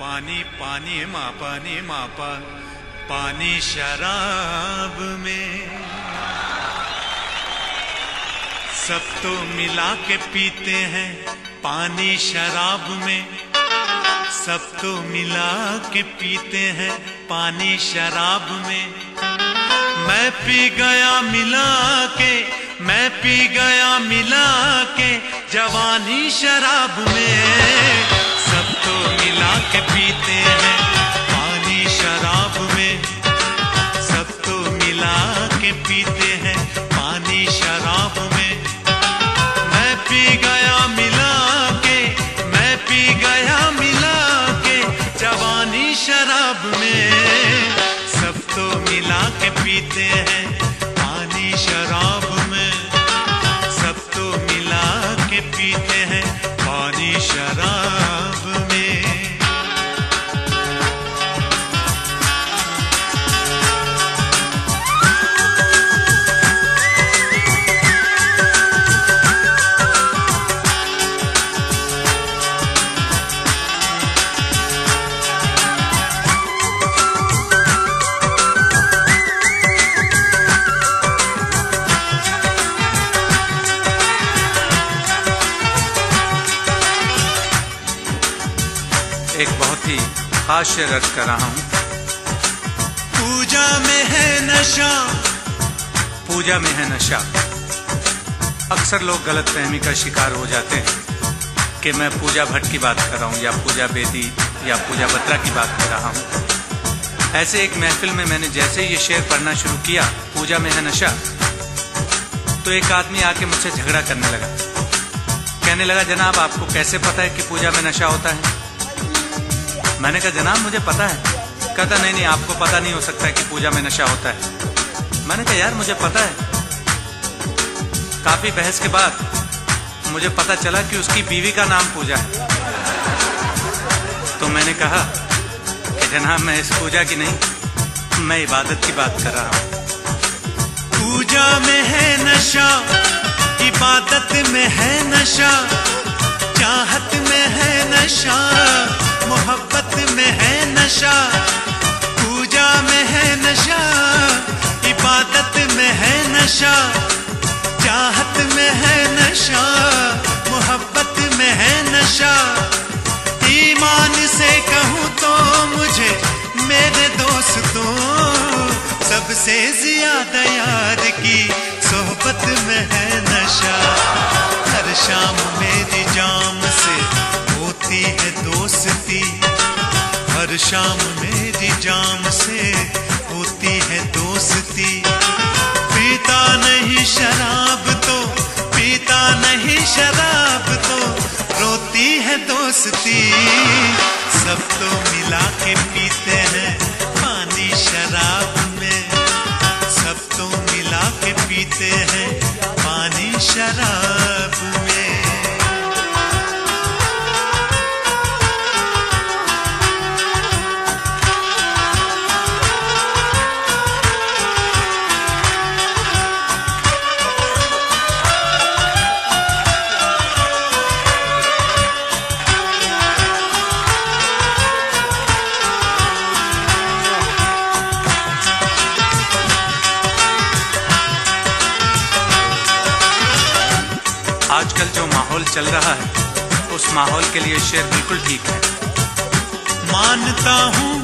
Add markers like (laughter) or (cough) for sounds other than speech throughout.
पानी पानी मा पानी मा पा पानी शराब में सब तो मिला के पीते हैं पानी शराब में सब तो मिला के पीते हैं पानी शराब में। मैं पी गया मिला के, मैं पी गया मिला के जवानी शराब में। सब तो मिला के पीते हैं पानी ही खास शेर अर्ज़ कर रहा हूँ। पूजा में है नशा। पूजा में है नशा। अक्सर लोग गलत फहमी का शिकार हो जाते हैं कि मैं पूजा भट्ट की बात कर रहा हूँ या पूजा बेदी या पूजा बत्रा की बात कर रहा हूँ। ऐसे एक महफिल में मैंने जैसे ये शेर पढ़ना शुरू किया, पूजा में है नशा तो एक आदमी आके मुझसे झगड़ा करने लगा। कहने लगा, जनाब, आपको कैसे पता है कि पूजा में नशा होता है? मैंने कहा, जनाब, मुझे पता है। कहता नहीं नहीं, आपको पता नहीं हो सकता है कि पूजा में नशा होता है। मैंने कहा, यार, मुझे पता है। काफ़ी बहस के बाद मुझे पता चला कि उसकी बीवी का नाम पूजा है। तो मैंने कहा कि, जनाब, मैं इस पूजा की नहीं, मैं इबादत की बात कर रहा हूँ। पूजा में है नशा, इबादत में है नशा, चाहत में है नशा। मोहब्बत में है नशा, पूजा में है नशा, इबादत में है नशा, चाहत में है नशा, मोहब्बत में है नशा। ईमान से कहूँ तो मुझे मेरे दोस्तों, सबसे ज़्यादा याद की सोहबत में है नशा। शाम मेरी जाम से होती है दोस्ती। पीता नहीं शराब तो पीता नहीं शराब तो रोती है दोस्ती। सब तो आजकल जो माहौल चल रहा है, उस माहौल के लिए शेर बिल्कुल ठीक है। मानता हूँ,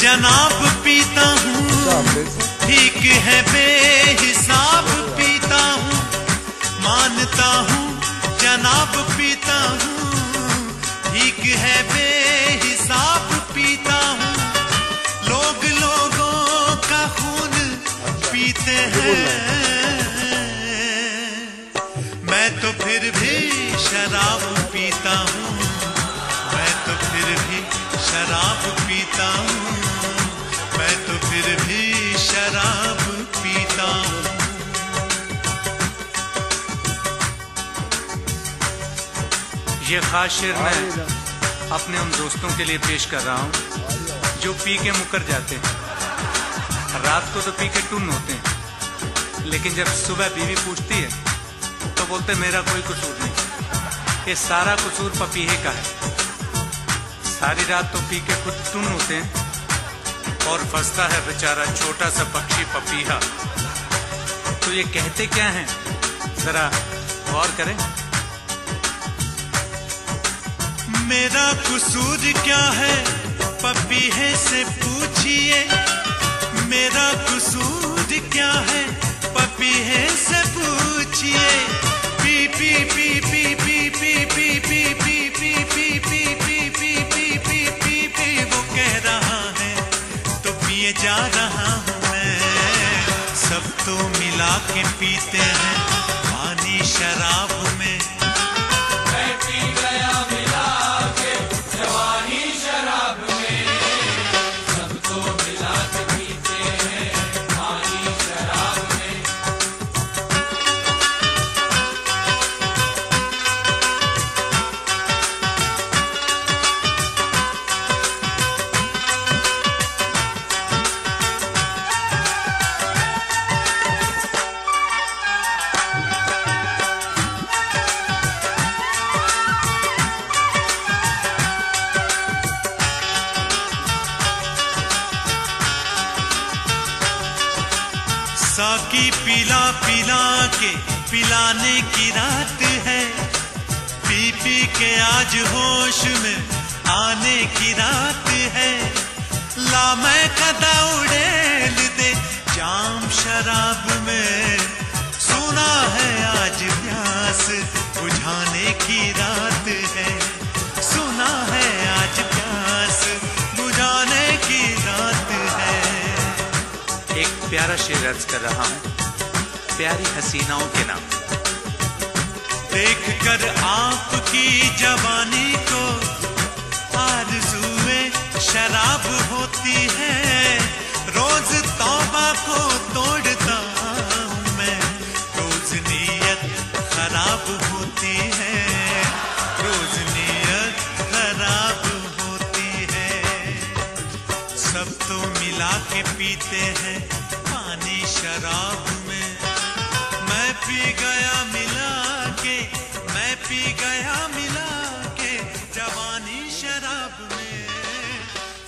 जनाब पीता हूँ। ठीक है, बेहिसाब पीता हूँ। मानता हूँ खास शेर मैं अपने उन दोस्तों के लिए पेश कर रहा हूँ, जो पी के मुकर जाते हैं। रात को तो पी के टुन होते हैं, लेकिन जब सुबह बीवी पूछती है तो बोलते, मेरा कोई कसूर नहीं। ये सारा कसूर पपीहे का है। सारी रात तो पी के खुद टुन होते हैं, और फंसता है बेचारा छोटा सा पक्षी पपीहा। तो ये कहते क्या हैं? जरा गौर करें। मेरा कसूर क्या है? पपी है से पूछिए। मेरा कसूर क्या है? पपीहे पिलाने की रात है। पी पी के आज होश में आने की रात है। ला मैं कदा उड़ेल दे जाम शराब में। सुना है आज प्यास बुझाने की रात है। सुना है आज प्यास बुझाने की रात है। एक प्यारा शेर अर्ज़ कर रहा हूँ। प्यारी हसीनाओं के नाम। देख कर आपकी जवानी को आरज़ुए शराब होती है। रोज तौबा को तोड़ता हूँ मैं। रोज नीयत खराब होती है। रोज नीयत खराब होती है। सब तो मिला के पीते हैं पानी शराब में। मैं पी गया मिला पी गया मिला के जवानी शराब में।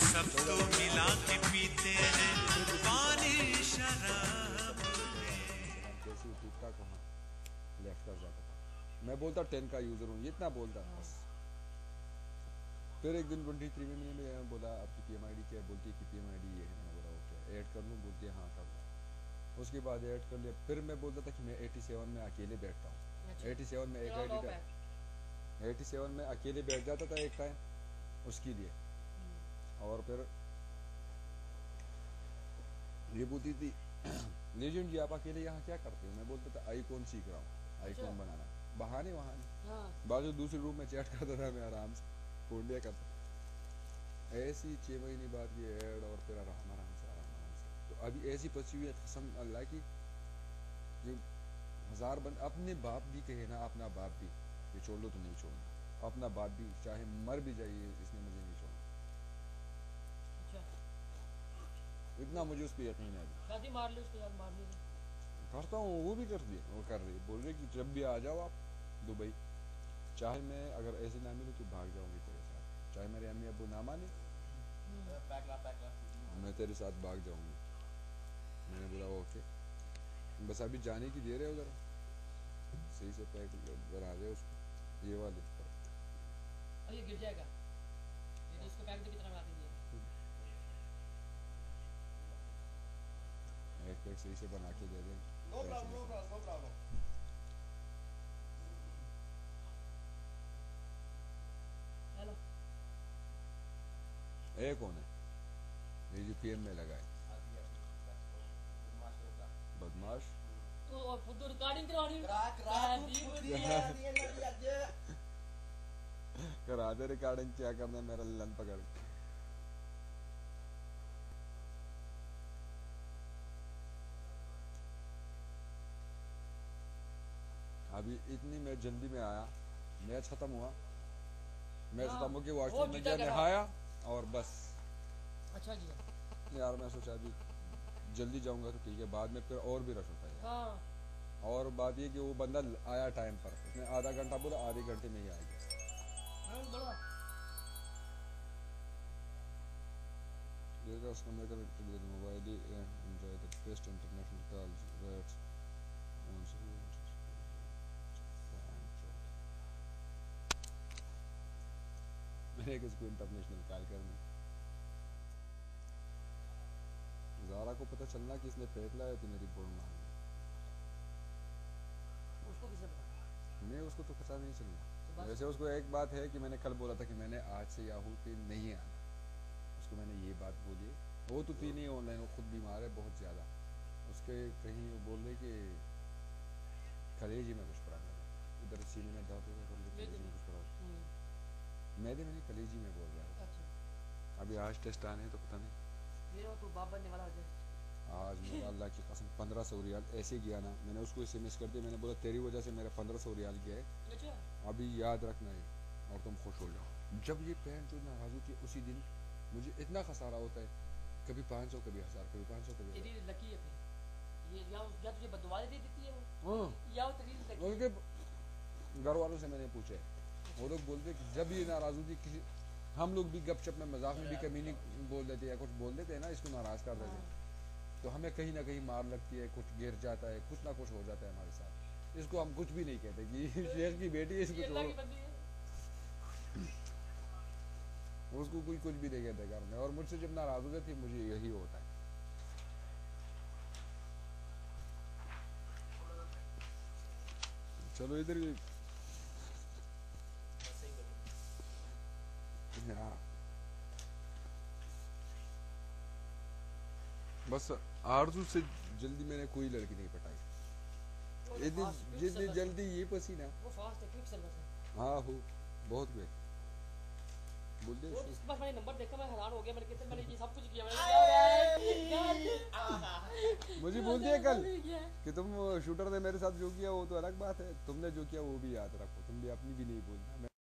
सब तो मिला के पीते हैं पानी शराब लेफ़्ट कर जाता था मैं बोलता टेन का यूज़र हूँ इतना बोलता बस। फिर एक दिन ट्वेंटी थ्री में मैंने बोला आपकी पी एम आई डी क्या है बोलती है कि पी एम आई डी ये है? मैंने बोला ओके ऐड कर लूँ? बोलती है हाँ कर लो। उसके बाद ऐड कर लिया। फिर मैं बोलता था कि मैं एटी सेवन में अकेले बैठता हूँ। अच्छा। एटी सेवन में एक I D back. Eighty seven में अकेले बैठ जाता था एक टाइम उसके लिए। और फिर ये बोलती थी (clears throat) लेजेंड जी आप अकेले यहाँ क्या करते हो? मैं बोलता था आईकॉन सीख रहा हूँ आईकॉन अच्छा। बनाना। बहाने वहाने हाँ। बाजू दूसरे रूम में चैट करता था मैं आराम से फ़ोन लिया करता ऐसी छः महीने बाद ये ऐड और फिर आराम आराम से आराम आराम से। तो अभी ऐसी पची हुई है कसम अल्लाह की जो हज़ार बंद अपने बाप भी कहे ना अपना बाप भी। ये छोड़ लो तो नहीं छोड़ना अपना बाप भी चाहे मर भी जाइए इसने मुझे नहीं छोड़ना अच्छा। इतना मुझे उस पर यकीन है। अभी शादी मार ली उसके बाद मार ली। नहीं। करता हूँ वो भी कर दी वो कर रही बोल रही कि जब भी आ जाओ आप दुबई। चाहे मैं अगर ऐसे ना मिलूँ तो भाग जाऊँगी तेरे साथ। चाहे मेरे अम्मी अब्बू ना माने। मैं तेरे साथ भाग जाऊँगी। मैंने बोला ओके। बस अभी जाने की देर है उधर। सही से पैक बना दे उसको। ये वाले। और ये गिर जाएगा। ये तो इसको पैक की बना देंगे। एक पैक सही से बना के दे दें। No problem, no problem, no problem. Hello. ए कौन है? ये जो पीएम में लगा है। बदमाश? करा दे रिकॉर्डिंग क्या मेरा लन पकड़। अभी इतनी मैच जल्दी में आया मैच खत्म हुआ। मैच खत्म होकर वॉशरूम में गया नहाया और बस। अच्छा जी। यार मैं सोचा अभी जल्दी जाऊँगा तो ठीक है बाद में फिर और भी रश होता है। हाँ। और बात ये कि वो बंदा आया टाइम पर उसने आधा घंटा बोला आधे घंटे में ही आ गया हाँ, mobile and the best international calls. मैंने किसको इंटरनेशनल कॉल करनी जारा को पता चलना कि इसने फेंक लाया तो मेरी बोल मार उसको पता मैं उसको तो पता नहीं चलना वैसे उसको एक बात है कि मैंने कल बोला था कि मैंने आज से याहू पे नहीं आना उसको मैंने ये बात बोली वो तो थी नहीं ऑनलाइन वो खुद बीमार है बहुत ज़्यादा उसके कहीं वो बोल रहे कि कलेजी में कुछ है इधर सीने में दर्द रहे कलेजी में कुछ हम्म, मैंने मैंने कलेजी में बोल रहा है अभी आज टेस्ट आने हैं तो पता नहीं आज मेरा अल्लाह की कसम पंद्रह सौ रियाल ऐसे गया ना मैंने उसको एस एम एस कर दिया मैंने बोला तेरी वजह से मेरा पंद्रह सौ रियाल गया है। अच्छा। अभी याद रखना है और तुम खुश हो जाओ। जब ये पैंट जो नाराज़ है उसी दिन मुझे इतना खसारा होता है कभी पाँच सौ कभी हज़ार कभी पाँच सौ कभी तेरी लकी है ये या या तुझे बददुआ दे देती वो? या तेरी लकी उनके घर वालों से मैंने पूछा है। वो लोग बोलते कि जब ये नाराज़ होती किसी हम लोग भी गपशप में मज़ाक में भी कभी नहीं बोल देते या कुछ बोल देते हैं ना इसको नाराज़ कर देते हैं। तो हमें कहीं ना कहीं मार लगती है कुछ गिर जाता है कुछ ना कुछ हो जाता है हमारे साथ। इसको हम कुछ भी नहीं कहते कि (laughs) शेख की बेटी है इसको छोड़ो। (coughs) उसको कोई कुछ भी नहीं कहते घर में। और मुझसे जब नाराज़ हो जाती है मुझे यही होता है। चलो इधर भी हाँ बस आरज़ू से जल्दी मैंने कोई लड़की नहीं पटाई। जितनी जितनी जल्दी ये पसीना। वो फास्ट है है। हाँ हो। बहुत वो इसको- उसके पास मैंने नंबर देखा मैं हैरान हो गया मैंने कहते मैंने ये सब कुछ किया मैंने मुझे बोलती है कल किया कि तुम शूटर ने मेरे साथ जो किया वो तो अलग बात है। तुमने जो किया वो भी याद रखो। तुम भी अपनी भी नहीं बोलना।